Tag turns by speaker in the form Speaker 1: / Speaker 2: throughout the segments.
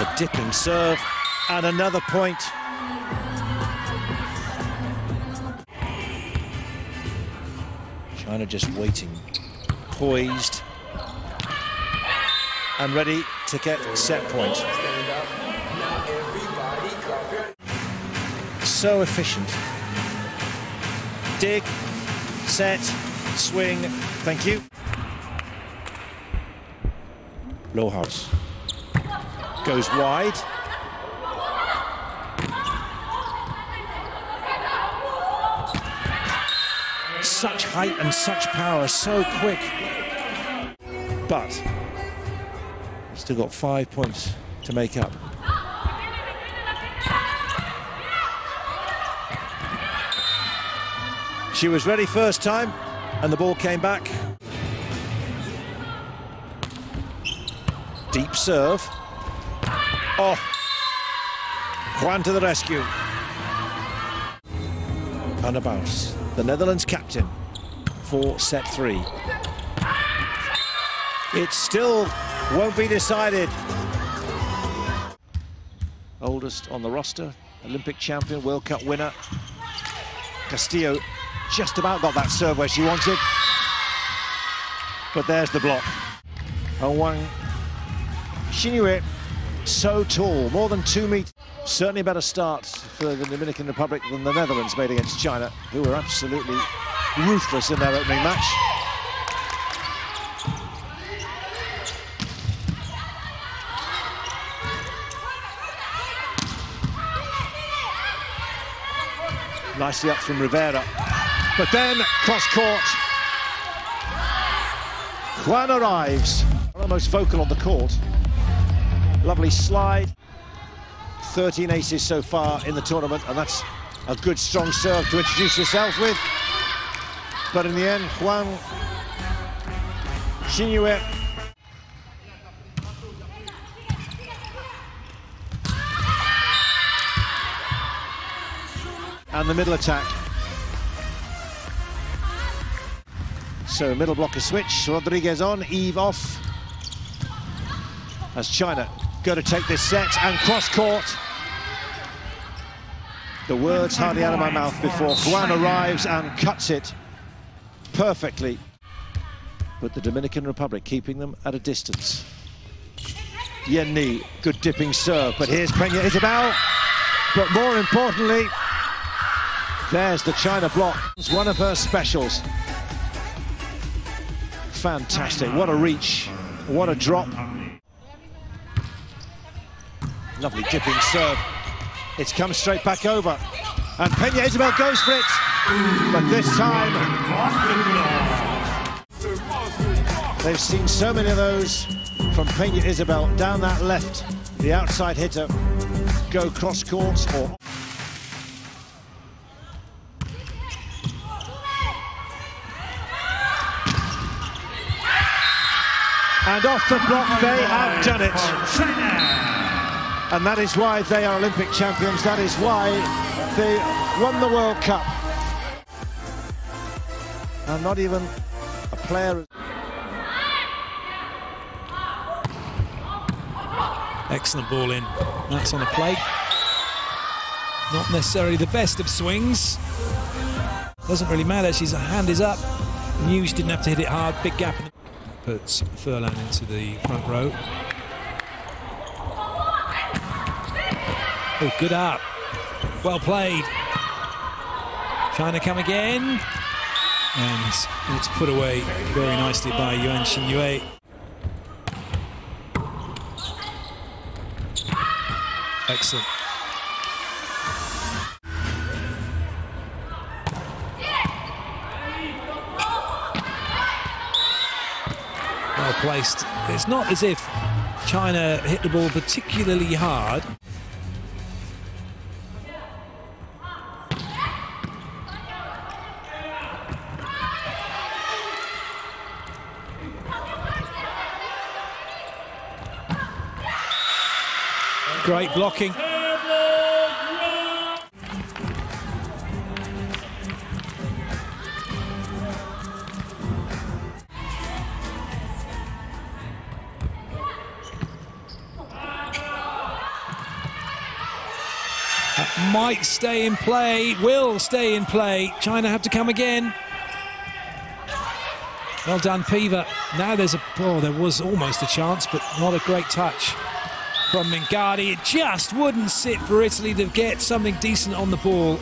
Speaker 1: The dipping serve and another point. China just waiting, poised and ready to get set point. So efficient. Dig, set, swing, thank you. Lohuis goes wide. Such height and such power, so quick. But still got five points to make up. She was ready first time, and the ball came back. Deep serve. Oh, Yuan to the rescue. Anna Buijs, the Netherlands captain for set three. It still won't be decided. Oldest on the roster, Olympic champion, World Cup winner. Castillo just about got that serve where she wanted. But there's the block. Yuan Xinyue, so tall, more than two meters. Certainly a better start for the Dominican Republic than the Netherlands made against China, who were absolutely ruthless in their opening match. Nicely up from Rivera. But then, cross court. Yuan arrives. Almost vocal on the court. Lovely slide. 13 aces so far in the tournament, and that's a good strong serve to introduce yourself with. But in the end, Yuan Xinyue and the middle attack. So middle blocker switch, Rodriguez on, Eve off. As China go to take this set and cross court. The words hardly out of my mouth before Yuan arrives and cuts it perfectly. But the Dominican Republic keeping them at a distance. Yenni, good dipping serve, but here's Peña Isabel. But more importantly, there's the China block. It's one of her specials. Fantastic. What a reach. What a drop. Lovely dipping serve. It's come straight back over. And Peña Isabel goes for it. But this time... They've seen so many of those from Peña Isabel down that left. The outside hitter go cross court or... And off the block, they have done it. And that is why they are Olympic champions. That is why they won the World Cup. And not even a player.
Speaker 2: Excellent ball in. That's on the plate. Not necessarily the best of swings. Doesn't really matter. She's a hand is up. Knew she didn't have to hit it hard. Big gap. Puts Furlan into the front row. Oh, good up. Well played. To come again. And it's put away very nicely by Yuan Xinyue. Excellent. Well placed. It's not as if China hit the ball particularly hard. Great blocking. That might stay in play, will stay in play. China have to come again. Well done, Piva. Now there's a, oh, there was almost a chance, but not a great touch from Mingardi. It just wouldn't sit for Italy to get something decent on the ball.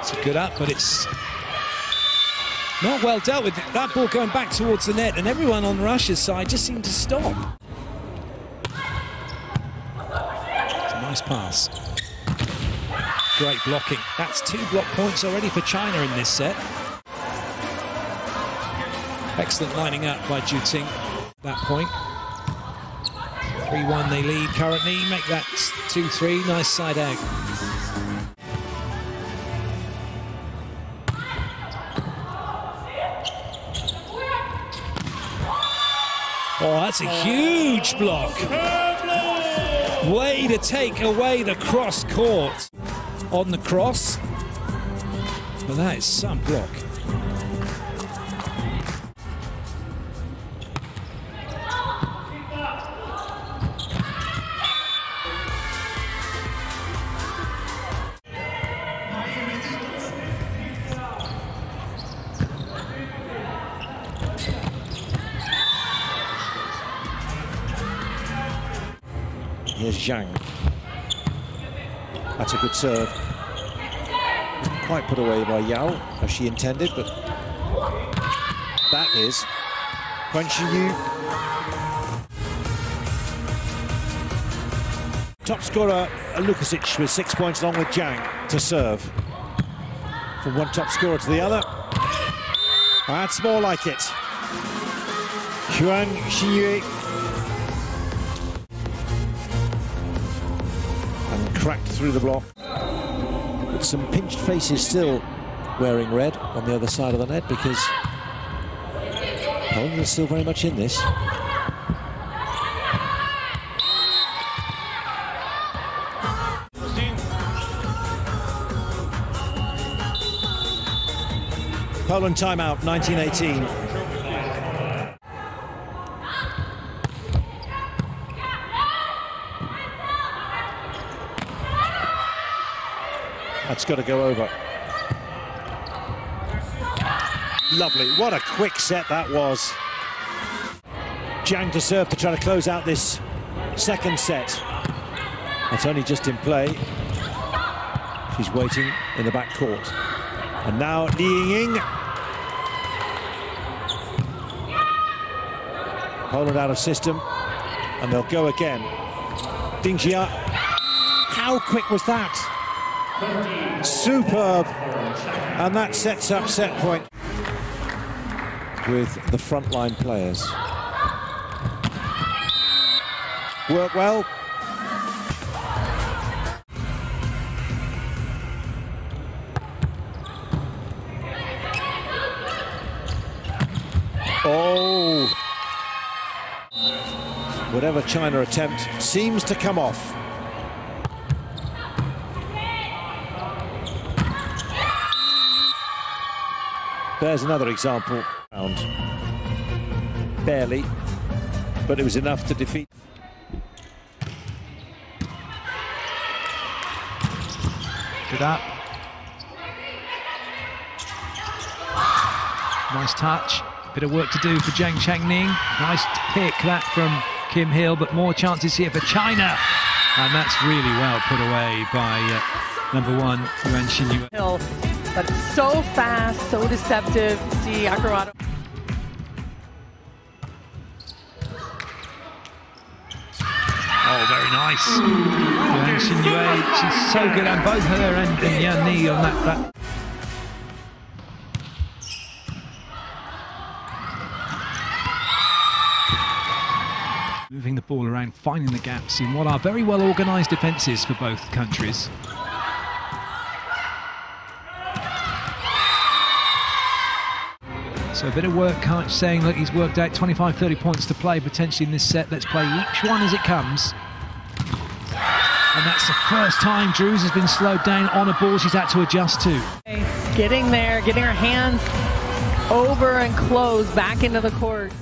Speaker 2: It's a good up, but it's not well dealt with. That ball going back towards the net, and everyone on Russia's side just seemed to stop. It's a nice pass. Great blocking. That's two block points already for China in this set. Excellent lining up by Zhu Ting. That point. 3-1 they lead currently. Make that 2-3. Nice side egg. Oh, that's a huge block. Way to take away the cross court on the cross. But that is some block.
Speaker 1: Here's Zhang. That's a good serve. Quite put away by Yao, as she intended, but that is Yuan Xinyue. Top scorer Lukasik with six points along with Zhang to serve. From one top scorer to the other. That's more like it. Yuan Xinyue cracked through the block. With some pinched faces still wearing red on the other side of the net because Poland is still very much in this. Poland timeout 1918. That's got to go over. Lovely. What a quick set that was. Zhang to serve to try to close out this second set. That's only just in play. She's waiting in the back court. And now Li Ying. Poland out of system. And they'll go again. Ding Xia. How quick was that? Superb. And that sets up set point with the frontline players. Work well. Oh. Whatever China attempt seems to come off. There's another example. Barely, but it was enough to defeat.
Speaker 2: Good up. Nice touch. Bit of work to do for Zheng Chengning. Nice pick that from Kim Hill, but more chances here for China. And that's really well put away by uh, number one, Yuan
Speaker 3: Xinyue. But so fast, so deceptive. See Akarato.
Speaker 2: Oh, very nice. She's so good, and both her and, and Yan Ni on that, that. Moving the ball around, finding the gaps in what are very well organised defences for both countries. So a bit of work, saying that he's worked out 25, 30 points to play potentially in this set. Let's play each one as it comes. And that's the first time Drews has been slowed down on a ball she's had to adjust to.
Speaker 3: Getting there, getting her hands over and close back into the court.